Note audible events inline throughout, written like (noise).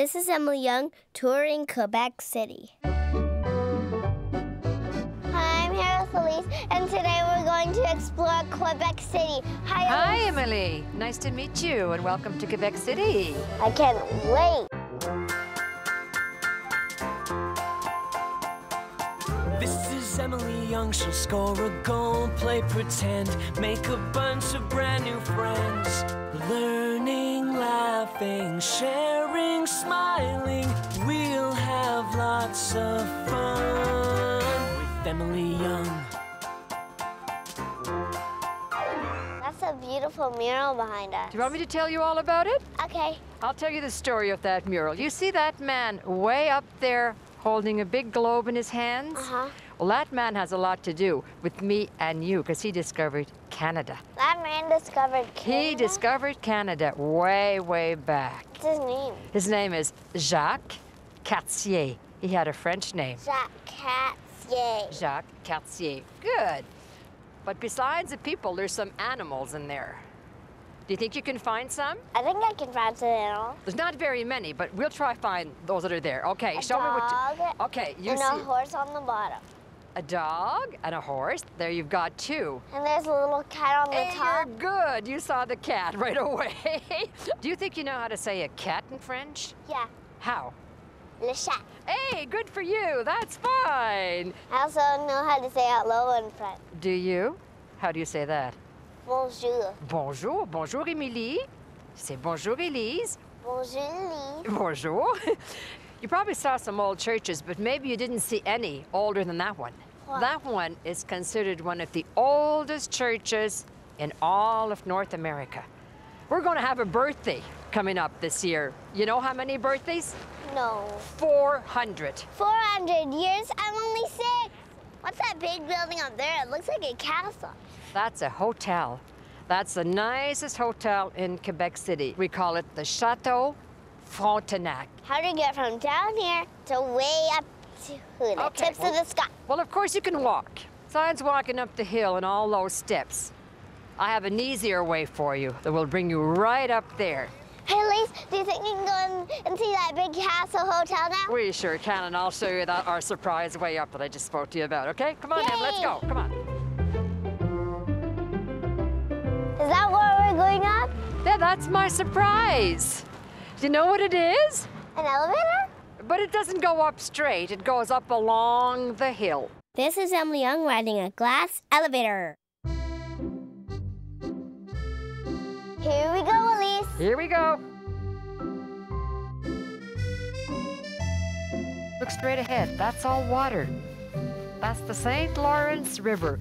This is Emily Yeung touring Quebec City. Hi, I'm here with Elise, and today we're going to explore Quebec City. Hi, Hi, Elise. Emily. Nice to meet you, and welcome to Quebec City. I can't wait. This is Emily Yeung, she'll score a goal, play pretend, make a bunch of brand new friends. Learning, laughing, sharing, smiling, we'll have lots of fun with Emily Yeung. That's a beautiful mural behind us. Do you want me to tell you all about it? Okay. I'll tell you the story of that mural. You see that man way up there holding a big globe in his hands? Uh-huh. Well, that man has a lot to do with me and you because he discovered Canada. That man discovered Canada. He discovered Canada way, way back. What's his name? His name is Jacques Cartier. He had a French name. Jacques Cartier. Jacques Cartier. Good. But besides the people, there's some animals in there. Do you think you can find some? I think I can find some animals. There's not very many, but we'll try find those that are there. Okay, A show me what. dog You, okay, you and see a horse on the bottom. A dog and a horse. There you've got two. And there's a little cat on the Hey, top. you're good. You saw the cat (laughs) right away. Do you think you know how to say a cat in French? Yeah, How? le chat. Hey, good for you. That's fine. I also know how to say hello in French. Do you? How do you say that? Bonjour. Bonjour. Bonjour, Émilie. C'est bonjour, Elise. Bonjour, Lee. Bonjour. (laughs) you probably saw some old churches, but maybe you didn't see any older than that one. What? That one is considered one of the oldest churches in all of North America. We're going to have a birthday coming up this year. You know how many birthdays? No. 400. 400 years? I'm only six. What's that big building up there? It looks like a castle. That's a hotel. That's the nicest hotel in Quebec City. We call it the Chateau Frontenac. How do you get from down here to way up to the Okay, tips well- of the sky? Well, of course you can walk. Besides walking up the hill and all those steps, I have an easier way for you that will bring you right up there. Hey, Elise, do you think you can go in and see that big castle hotel now? We sure can, and I'll show you that our surprise way up that I just spoke to you about. Okay, come on, Em, let's go. Come on. Is that where we're going up? Yeah, that's my surprise. Do you know what it is? An elevator? But it doesn't go up straight. It goes up along the hill. This is Emily Yeung riding a glass elevator. Here we go, Elise. Here we go. Look straight ahead. That's all water. That's the St. Lawrence River.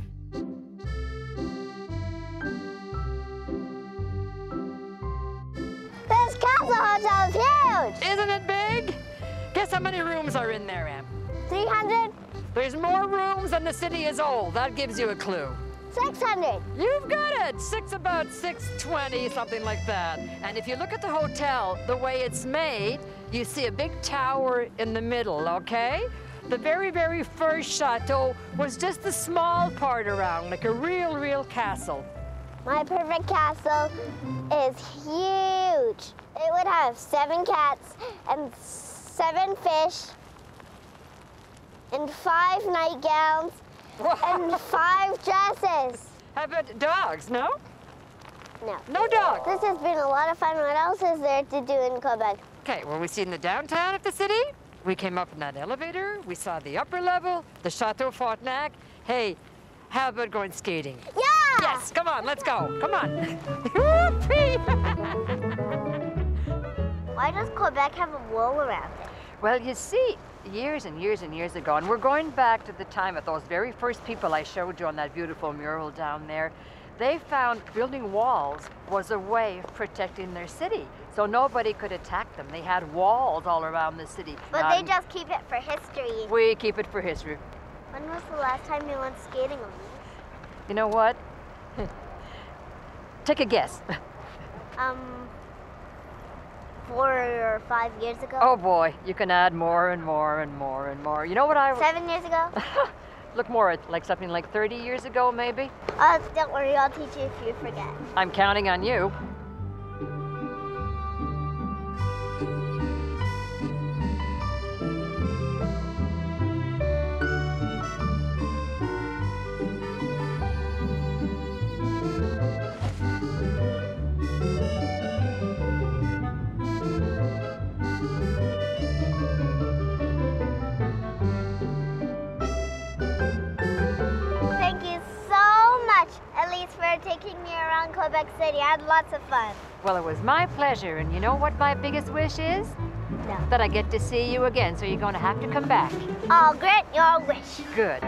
Huge. Isn't it big? Guess how many rooms are in there, Em? 300, There's more rooms than the city is old. That gives you a clue. 600. You've got it. Six about 620, something like that. And if you look at the hotel, the way it's made, you see a big tower in the middle, okay? The very, very first chateau was just the small part around, like a real, real castle. My perfect castle is huge. Would have seven cats and seven fish and five nightgowns and (laughs) five dresses. How about dogs, no? No. No dogs. This has been a lot of fun. What else is there to do in Quebec? Okay, well, we seen the downtown of the city. We came up in that elevator. We saw the upper level, the Chateau Frontenac. Hey, how about going skating? Yeah! Yes, come on, let's go. Come on. (laughs) Why does Quebec have a wall around it? well, you see, years and years and years ago, and we're going back to the time of those very first people I showed you on that beautiful mural down there. They found building walls was a way of protecting their city, so nobody could attack them. They had walls all around the city. But they just keep it for history. we keep it for history. When was the last time you went skating on You know what? (laughs) Take a guess. Um, four or five years ago? Oh boy, you can add more and more and more and more. You know what I Seven years ago? (laughs) look more at like something like 30 years ago maybe? Uh, don't worry, I'll teach you if you forget. I'm counting on you. Quebec City. I had lots of fun. Well, it was my pleasure, and you know what my biggest wish is? No. That I get to see you again, so you're going to have to come back. I'll grant your wish. Good.